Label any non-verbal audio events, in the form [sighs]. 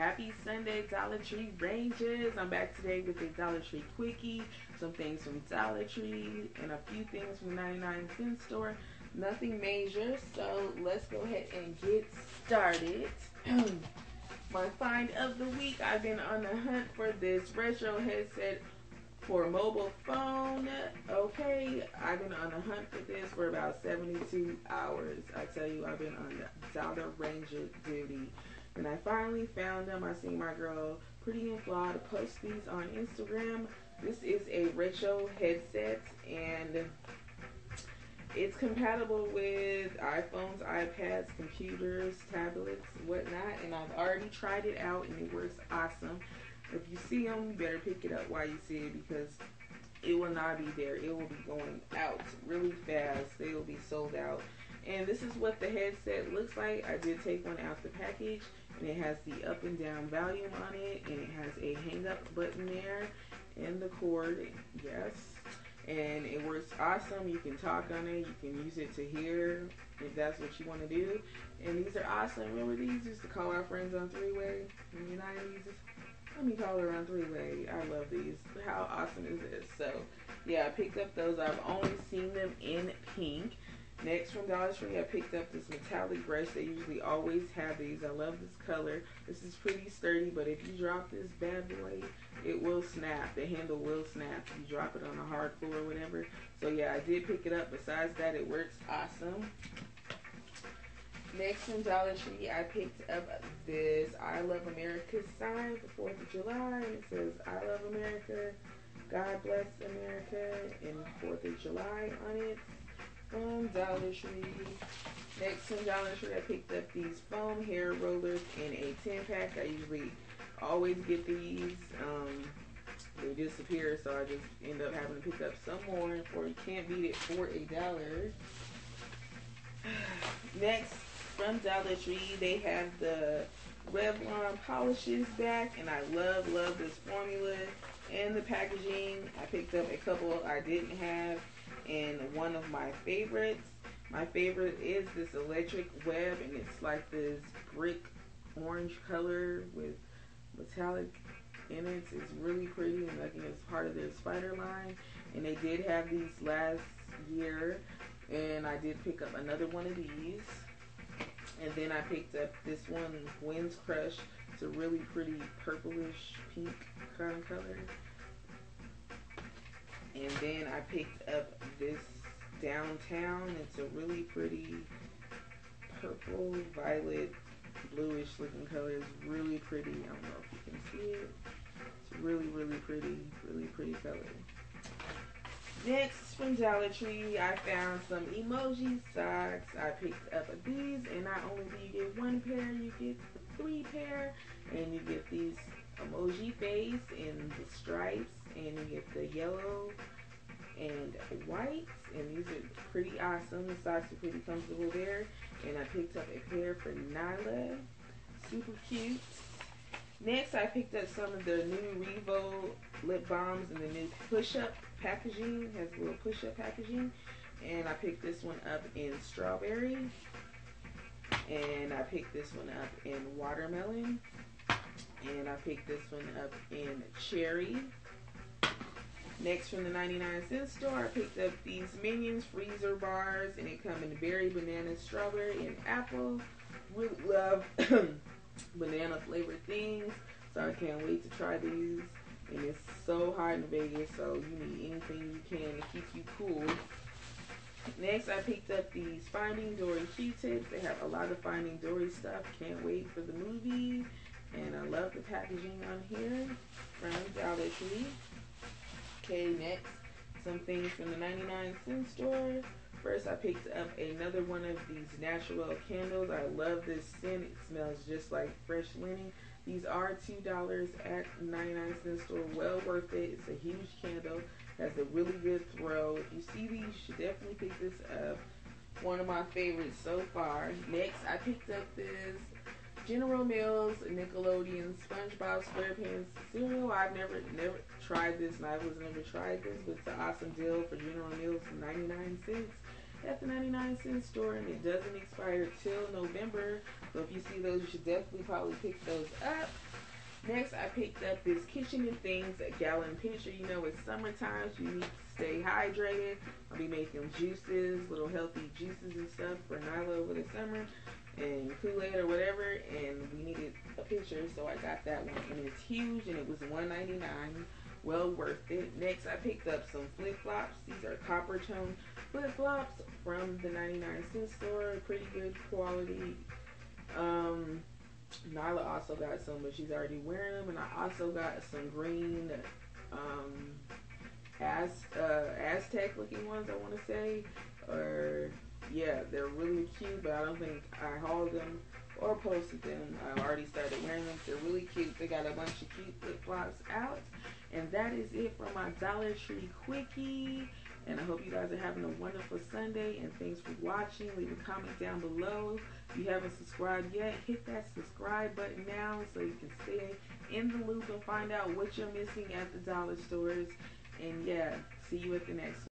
Happy Sunday, Dollar Tree Rangers. I'm back today with a Dollar Tree Quickie, some things from Dollar Tree, and a few things from 99 cent store. Nothing major, so let's go ahead and get started. [clears throat] My find of the week, I've been on the hunt for this retro headset for mobile phone. Okay, I've been on the hunt for this for about 72 hours. I tell you, I've been on the Dollar Ranger duty. And I finally found them. I seen my girl Pretty and Flawed post these on Instagram. This is a retro headset and it's compatible with iPhones, iPads, computers, tablets, whatnot. And I've already tried it out and it works awesome. If you see them, you better pick it up while you see it because it will not be there. It will be going out really fast. They will be sold out. And this is what the headset looks like. I did take one out of the package and it has the up and down volume on it and it has a hang up button there and the cord. Yes. And it works awesome. You can talk on it. You can use it to hear if that's what you want to do. And these are awesome. Remember these used to call our friends on three-way in the 90s? Let me call her on three-way. I love these. How awesome is this? So, yeah, I picked up those. I've only seen them in pink. Next from Dollar Tree, I picked up this metallic brush. They usually always have these. I love this color. This is pretty sturdy, but if you drop this bad boy, it will snap. The handle will snap if you drop it on a hard floor or whatever. So yeah, I did pick it up. Besides that, it works awesome. Next from Dollar Tree, I picked up this I Love America sign for 4th of July. And it says, I love America, God bless America, and 4th of July on it from Dollar Tree. Next from Dollar Tree, I picked up these foam hair rollers in a 10 pack. I usually always get these. Um, they disappear, so I just end up having to pick up some more for you can't beat it for a dollar. [sighs] Next from Dollar Tree, they have the Revlon polishes back, and I love, love this and the packaging. I picked up a couple I didn't have and one of my favorites. My favorite is this electric web and it's like this brick orange color with metallic in it. It's really pretty and I think it's part of their spider line. And they did have these last year and I did pick up another one of these. And then I picked up this one, Wind's Crush. It's a really pretty purplish pink kind of color. And then I picked up this downtown. It's a really pretty purple, violet, bluish looking color. It's really pretty. I don't know if you can see it. It's really, really pretty. Really pretty color. Next, from Dollar Tree, I found some emoji socks. I picked up these, and not only do you get one pair, you get three pair, and you get these emoji face and the stripes and you get the yellow and white and these are pretty awesome. The socks are pretty comfortable there. And I picked up a pair for Nyla. Super cute. Next I picked up some of the new Revo lip balms and the new push-up packaging. Has a little push-up packaging. And I picked this one up in strawberry. And I picked this one up in watermelon and I picked this one up in cherry Next from the 99 cent store, I picked up these Minions freezer bars, and they come in berry, banana, strawberry, and apple. Really love [coughs] banana flavored things, so I can't wait to try these. And it's so hot in Vegas, so you need anything you can to keep you cool. Next, I picked up these Finding Dory Q-tips. They have a lot of Finding Dory stuff. Can't wait for the movie. And I love the packaging on here from Dollar Tree. Okay, next, some things from the 99 cent store. First, I picked up another one of these natural candles. I love this scent. It smells just like fresh linen. These are $2 at 99 cent store. Well worth it. It's a huge candle. Has a really good throw. If you see these, you should definitely pick this up. One of my favorites so far. Next, I picked up this General Mills, Nickelodeon, SpongeBob SquarePants cereal. I've never never tried this, and I was never tried this, but it's an awesome deal for General Mills, 99 cents at the 99 cent store, and it doesn't expire till November. So if you see those, you should definitely probably pick those up. Next, I picked up this Kitchen and Things gallon pitcher. You know, it's summertime, so you need to stay hydrated. I'll be making juices, little healthy juices and stuff for Nyla over the summer, and Kool-Aid or whatever. And we needed a pitcher, so I got that one, and it's huge, and it was $1.99. Well worth it. Next, I picked up some flip flops. These are copper tone flip flops from the 99 cent store. Pretty good quality. Um, Nyla also got some, but she's already wearing them. And I also got some green um, Az, uh, Aztec looking ones, I want to say. Or, yeah, they're really cute, but I don't think I hauled them or posted them. I've already started wearing them. They're really cute. They got a bunch of cute flip flops out. And that is it for my Dollar Tree Quickie. And I hope you guys are having a wonderful Sunday. And thanks for watching. Leave a comment down below. If you haven't subscribed yet, hit that subscribe button now so you can stay in the loop and find out what you're missing at the dollar stores. And yeah, see you at the next one.